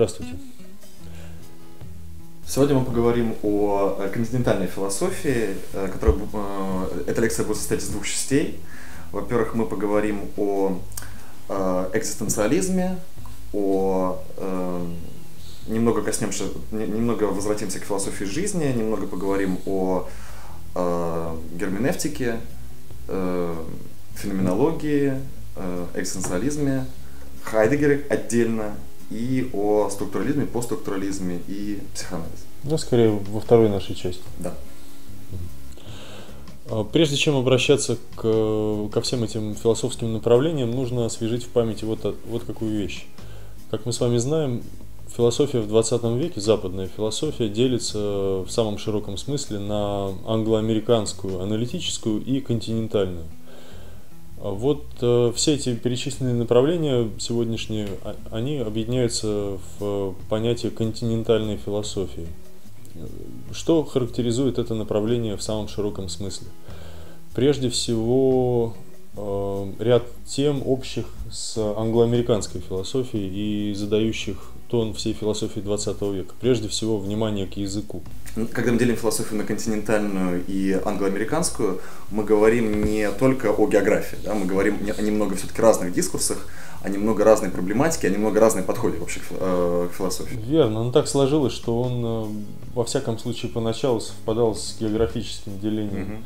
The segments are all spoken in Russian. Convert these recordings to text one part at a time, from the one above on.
Здравствуйте. Сегодня мы поговорим о э, континентальной философии, э, которая, э, эта лекция будет состоять из двух частей. Во-первых, мы поговорим о экзистенциализме, о немного коснемся, немного возвратимся к философии жизни, немного поговорим о герменевтике, феноменологии, экзистенциализме, Хайдегере отдельно и о структурализме, постструктурализме и психоанализе. Ну, скорее, во второй нашей части. Да. А, прежде чем обращаться к, ко всем этим философским направлениям, нужно освежить в памяти вот, вот какую вещь. Как мы с вами знаем, философия в 20 веке, западная философия, делится в самом широком смысле на англоамериканскую, аналитическую и континентальную. Вот э, все эти перечисленные направления сегодняшние, а, они объединяются в понятие континентальной философии. Что характеризует это направление в самом широком смысле? Прежде всего, э, ряд тем общих с англоамериканской философией и задающих тон всей философии 20 века. Прежде всего, внимание к языку. Ну, когда мы делим философию на континентальную и англоамериканскую, мы говорим не только о географии, да, мы говорим о немного все-таки разных дискурсах, о немного разной проблематике, о немного разной подходе вообще к э, философии. Верно, но так сложилось, что он э, во всяком случае поначалу совпадал с географическим делением.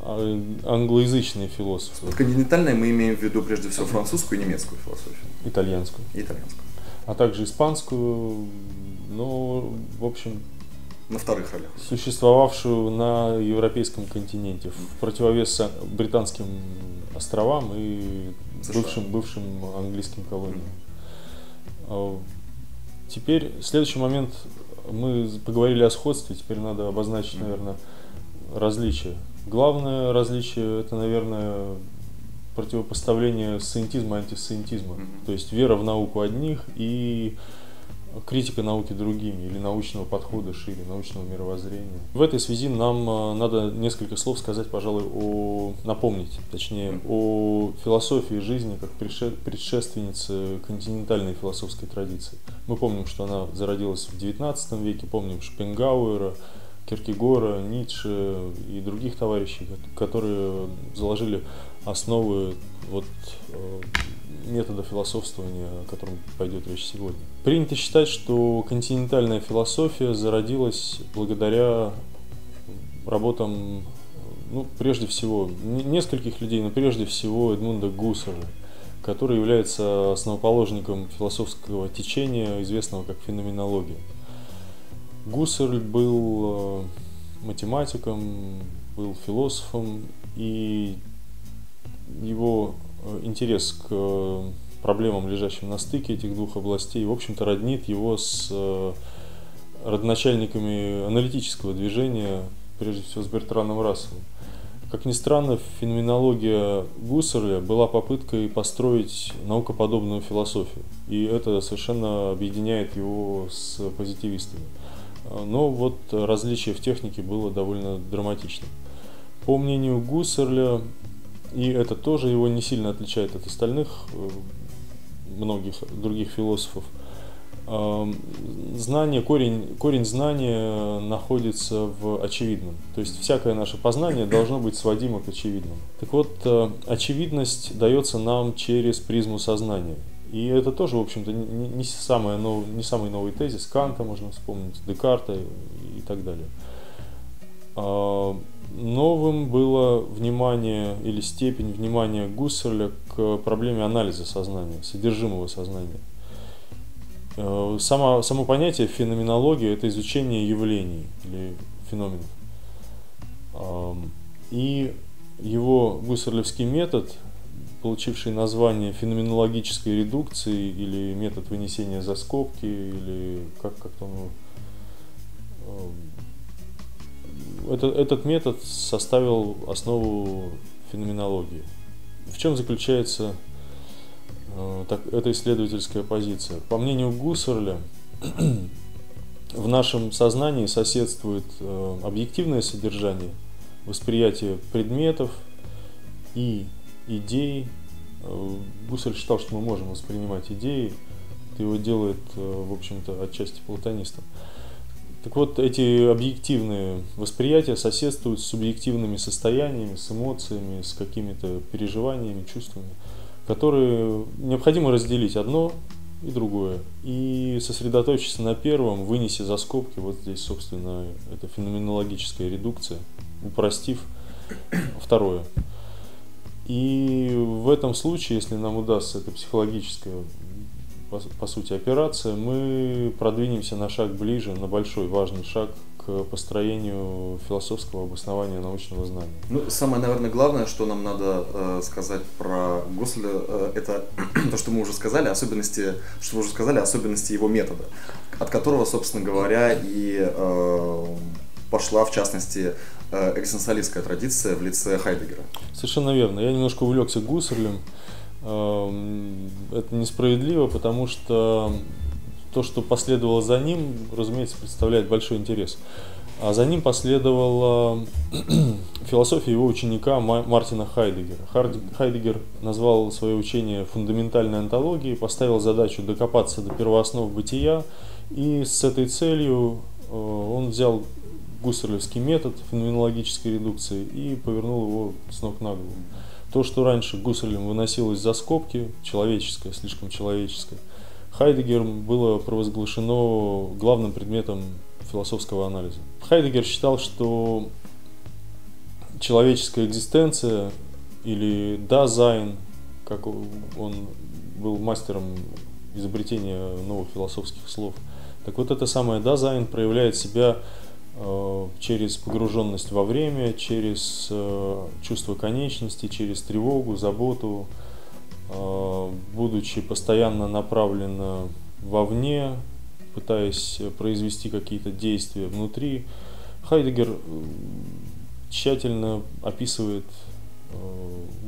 Угу. англоязычные философы. Под континентальной мы имеем в виду прежде всего французскую и немецкую философию. Итальянскую. итальянскую а также испанскую, ну, в общем, на вторых ролях. Существовавшую на европейском континенте в противовес британским островам и бывшим, бывшим английским колониям. Mm-hmm. Теперь следующий момент. Мы поговорили о сходстве, теперь надо обозначить, mm-hmm. наверное, различия. Главное различие это, наверное, противопоставление сcientisма и антисcientisма. Mm-hmm. То есть вера в науку одних и критика науки другими, или научного подхода шире, научного мировоззрения. В этой связи нам а, надо несколько слов сказать, пожалуй, о, напомнить, точнее, о философии жизни как предшественнице континентальной философской традиции. Мы помним, что она зародилась в XIX веке, помним Шпенгауэра, Киркегора, Ницше и других товарищей, которые заложили основы вот, э, метода философствования, о котором пойдет речь сегодня. Принято считать, что континентальная философия зародилась благодаря работам, ну, прежде всего, нескольких людей, но прежде всего Эдмунда Гуссера, который является основоположником философского течения, известного как феноменология. Гуссерль был э, математиком, был философом, и его э, интерес к э, проблемам, лежащим на стыке этих двух областей, в общем-то, роднит его с родоначальниками аналитического движения, прежде всего с Бертраном Расселом. Как ни странно, феноменология Гуссерля была попыткой построить наукоподобную философию, и это совершенно объединяет его с позитивистами. Но вот различие в технике было довольно драматичным. По мнению Гуссерля, и это тоже его не сильно отличает от остальных э, многих других философов, знание, корень, корень знания находится в очевидном. То есть всякое наше познание должно быть сводимо к очевидному. Так вот, э, очевидность дается нам через призму сознания. И это тоже, в общем-то, не, не, самое не самый новый тезис. Канта можно вспомнить, Декарта и так далее. Новым было внимание или степень внимания Гусserля к проблеме анализа сознания, содержимого сознания. Э, само, само понятие феноменология – это изучение явлений или феноменов. И его гуссерлевский метод получивший название феноменологической редукции или метод вынесения за скобки, или как, как там э, это, этот метод составил основу феноменологии. В чем заключается э, так, эта исследовательская позиция? По мнению Гуссерля, в нашем сознании соседствует э, объективное содержание, восприятие предметов и идей. Э, Гуссель считал, что мы можем воспринимать идеи это его делает, э, в общем-то, отчасти платонистом. Так вот, эти объективные восприятия соседствуют с субъективными состояниями, с эмоциями, с какими-то переживаниями, чувствами, которые необходимо разделить одно и другое. И сосредоточиться на первом, вынеся за скобки, вот здесь, собственно, это феноменологическая редукция, упростив второе. И в этом случае, если нам удастся это психологическое по, по сути, операция, мы продвинемся на шаг ближе, на большой важный шаг к построению философского обоснования научного знания. Ну, самое, наверное, главное, что нам надо э, сказать про Гусселя, э, это то, что мы уже сказали, особенности, что мы уже сказали, особенности его метода, от которого, собственно говоря, и э, пошла, в частности, э, экзистенциалистская традиция в лице Хайдегера. Совершенно верно. Я немножко увлекся Гуссерлем. Эм, это несправедливо, потому что то, что последовало за ним, разумеется, представляет большой интерес. А за ним последовала философия его ученика Мартина Хайдегера. Хайдегер назвал свое учение фундаментальной антологией, поставил задачу докопаться до первооснов бытия, и с этой целью э, он взял гуссерлевский метод феноменологической редукции и повернул его с ног на голову. То, что раньше Гуссерлем выносилось за скобки, человеческое, слишком человеческое, Хайдеггером было провозглашено главным предметом философского анализа. Хайдеггер считал, что человеческая экзистенция или Dasein, как он был мастером изобретения новых философских слов, так вот это самое Dasein проявляет себя через погруженность во время, через э, чувство конечности, через тревогу, заботу, э, будучи постоянно направленно вовне, пытаясь произвести какие-то действия внутри. Хайдеггер тщательно описывает,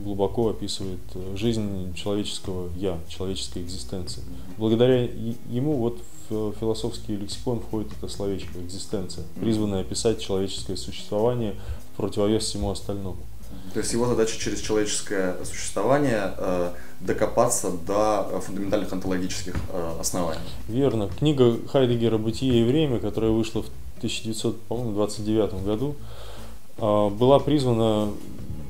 глубоко описывает жизнь человеческого «я», человеческой экзистенции. Благодаря ему вот в философский лексикон входит это словечко «экзистенция», призванное описать человеческое существование в противовес всему остальному. То есть его задача через человеческое существование э, докопаться до фундаментальных онтологических э, оснований. Верно. Книга Хайдегера «Бытие и время», которая вышла в 1929 году, э, была призвана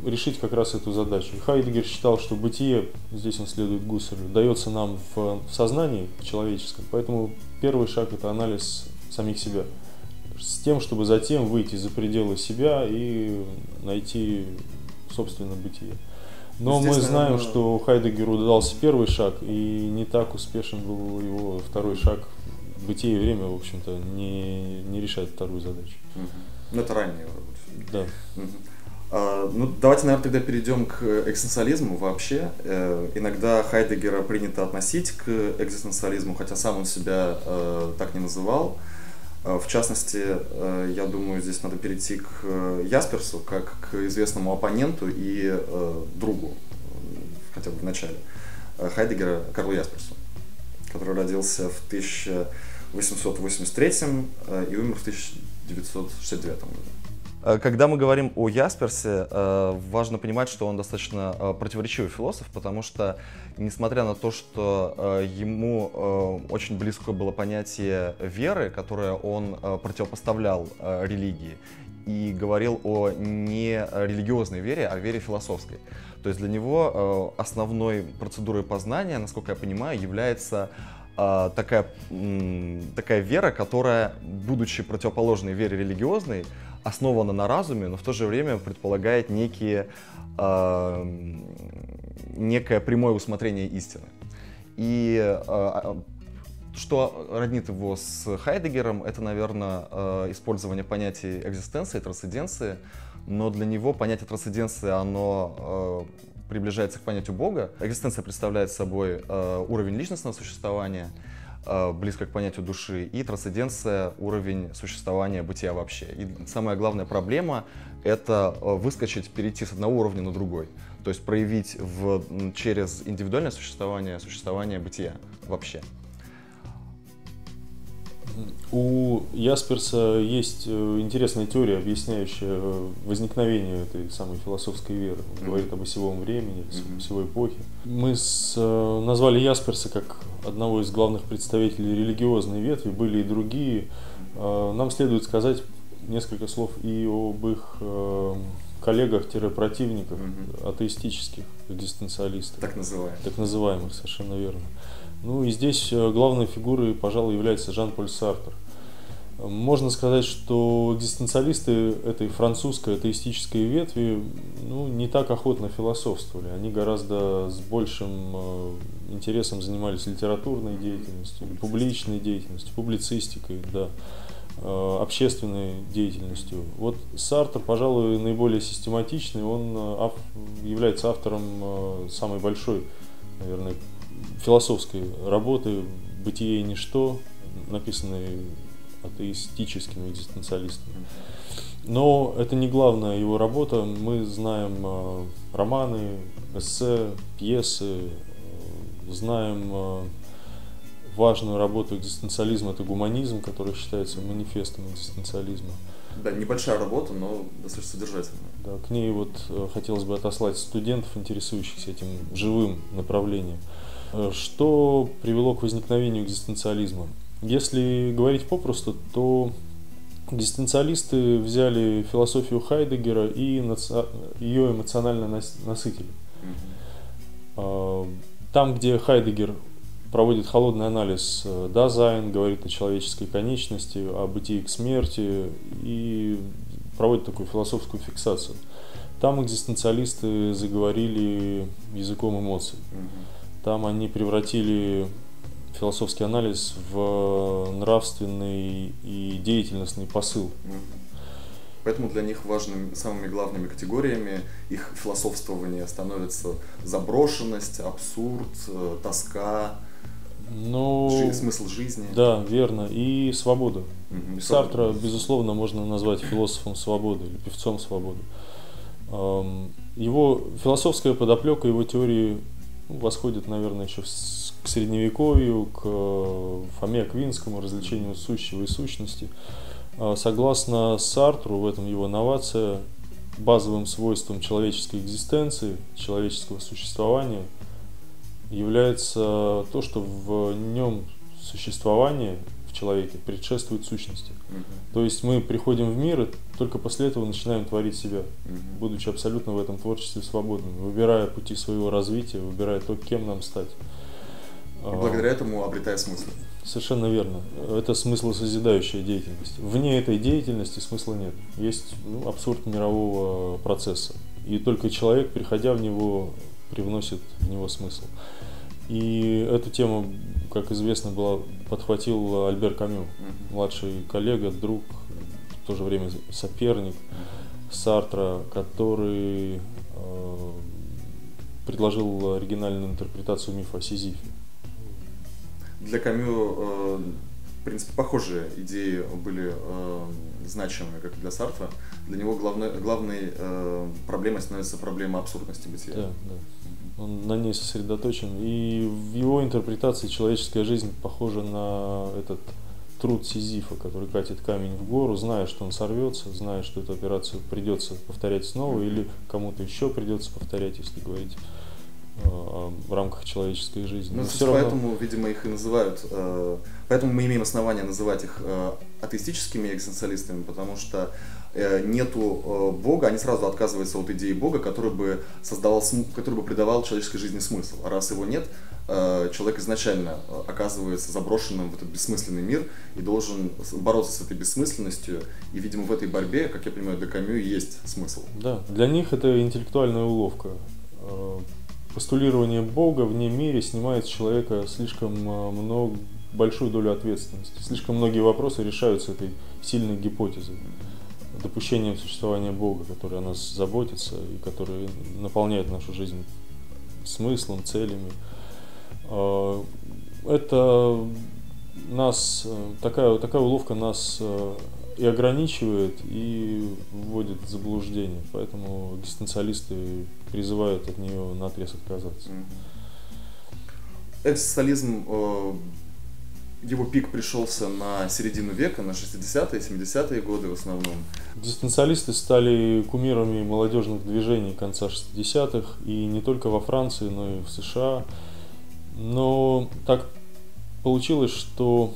решить как раз эту задачу. Хайдегер считал, что бытие, здесь он следует Гуссерлю, дается нам в сознании человеческом, поэтому первый шаг это анализ самих себя. С тем, чтобы затем выйти за пределы себя и найти собственно бытие. Но мы знаем, наверное... что Хайдегеру удался первый шаг, и не так успешен был его второй шаг. Бытие и время, в общем-то, не, не решает вторую задачу. Угу. Ну, это ранее. Да. Угу. А, ну, давайте, наверное, тогда перейдем к экзистенциализму вообще. Э, иногда Хайдегера принято относить к экзистенциализму, хотя сам он себя э, так не называл. Э, в частности, я думаю, здесь надо перейти к Ясперсу, как к известному оппоненту и другу, хотя бы в начале, Хайдегера Карлу Ясперсу, который родился в 1883 и умер в 1969 году. Э, когда мы говорим о Ясперсе, э, важно понимать, что он достаточно э, противоречивый философ, потому что, несмотря на то, что ему очень близко было понятие веры, которое он противопоставлял религии, и говорил о не религиозной вере, а вере философской. То есть для него основной процедурой познания, насколько я понимаю, является такая, такая вера, которая, будучи противоположной вере религиозной, основана на разуме, но в то же время предполагает некие, э, некое прямое усмотрение истины. И э, что роднит его с Хайдегером, это, наверное, э, использование понятий экзистенции, трансценденции, но для него понятие трансценденции, оно э, приближается к понятию Бога. Экзистенция представляет собой э, уровень личностного существования, близко к понятию души, и трансценденция — уровень существования бытия вообще. И самая главная проблема — это э, выскочить, перейти с одного уровня на другой. То есть проявить в, через индивидуальное существование существование бытия вообще. У Ясперса есть э, интересная теория, объясняющая возникновение этой самой философской веры. Он говорит об осевом времени, осевой эпохе. Мы с, э, назвали Ясперса как одного из главных представителей религиозной ветви, были и другие. Э, нам следует сказать несколько слов и об их коллегах-противниках угу. атеистических экзистенциалистов. Так называемых. Так называемых, совершенно верно. Ну и здесь э, главной фигурой, пожалуй, является Жан-Поль Сартер. Можно сказать, что экзистенциалисты этой французской атеистической ветви ну, не так охотно философствовали. Они гораздо с большим э, интересом занимались литературной деятельностью, публичной деятельностью, публицистикой, да, э, общественной деятельностью. Вот Сартер, пожалуй, наиболее систематичный, он является автором самой большой, наверное, философской работы «Бытие и ничто», написанной атеистическими экзистенциалистами. Но это не главная его работа. Мы знаем э, романы, эссе, пьесы, э, знаем э, важную работу экзистенциализма, это гуманизм, который считается манифестом экзистенциализма. Да, небольшая работа, но достаточно содержательная. Да, к ней вот хотелось бы отослать студентов, интересующихся этим живым направлением. Что привело к возникновению экзистенциализма? Если говорить попросту, то экзистенциалисты взяли философию Хайдеггера и ее эмоционально насытили. А, там, где Хайдеггер проводит холодный анализ э, Dasein, говорит о человеческой конечности, о бытии к смерти и проводит такую философскую фиксацию. Там экзистенциалисты заговорили языком эмоций. Там они превратили философский анализ в нравственный и деятельностный посыл. Поэтому для них важными, самыми главными категориями их философствования становятся заброшенность, абсурд, э, тоска, ну, жи- смысл жизни. Да, верно. И свобода. Угу, Сартра, свобода. безусловно, можно назвать философом свободы или певцом свободы. Его философская подоплека его теории восходит, наверное, еще к средневековью, к э, Фоме Аквинскому, развлечению сущего и сущности. А, согласно Сартру, в этом его новация, базовым свойством человеческой экзистенции, человеческого существования является то, что в нем существование в человеке предшествует сущности. Угу. То есть мы приходим в мир и только после этого начинаем творить себя, угу. будучи абсолютно в этом творчестве свободными, выбирая пути своего развития, выбирая то, кем нам стать. И благодаря этому обретая смысл. Совершенно верно. Это смысл созидающая деятельность. Вне этой деятельности смысла нет. Есть ну, абсурд мирового процесса. И только человек, приходя в него, привносит в него смысл. И эту тему, как известно, было, подхватил Альбер Камю, младший коллега, друг, в то же время соперник Сартра, который э, предложил оригинальную интерпретацию мифа о Сизифе. Для Камю, э, в принципе, похожие идеи были э, значимые, как и для Сартра. Для него главной, главной э, проблемой становится проблема абсурдности бытия. Да, да он на ней сосредоточен. И в его интерпретации человеческая жизнь похожа на этот труд Сизифа, который катит камень в гору, зная, что он сорвется, зная, что эту операцию придется повторять снова или кому-то еще придется повторять, если говорить в рамках человеческой жизни. Ну, все поэтому, равно... видимо, их и называют, э, поэтому мы имеем основания называть их э, атеистическими экзистенциалистами, потому что Э, нету э, Бога, они сразу отказываются от идеи Бога, который бы создавал, который бы придавал человеческой жизни смысл. А раз его нет, э, человек изначально оказывается заброшенным в этот бессмысленный мир и должен бороться с этой бессмысленностью. И, видимо, в этой борьбе, как я понимаю, для Камю есть смысл. Да, для них это интеллектуальная уловка. Постулирование Бога вне мире снимает с человека слишком много, большую долю ответственности. Слишком многие вопросы решаются этой сильной гипотезой допущением существования Бога, который о нас заботится и который наполняет нашу жизнь смыслом, целями. А, это нас, такая, такая уловка нас э, и ограничивает, и вводит в заблуждение. Поэтому экзистенциалисты призывают от нее на отрез отказаться. Экзистенциализм э, его пик пришелся на середину века, на 60-е, 70-е годы в основном. Дистанциалисты стали кумирами молодежных движений конца 60-х, и не только во Франции, но и в США. Но так получилось, что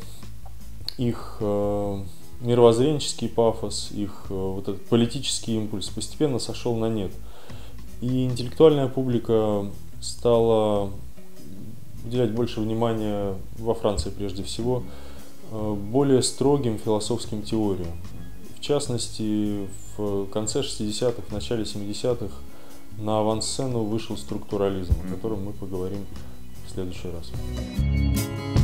их э, мировоззренческий пафос, их э, вот этот политический импульс постепенно сошел на нет. И интеллектуальная публика стала уделять больше внимания во Франции прежде всего э, более строгим философским теориям. В частности, в конце 60-х, в начале 70-х на авансцену вышел структурализм, о котором мы поговорим в следующий раз.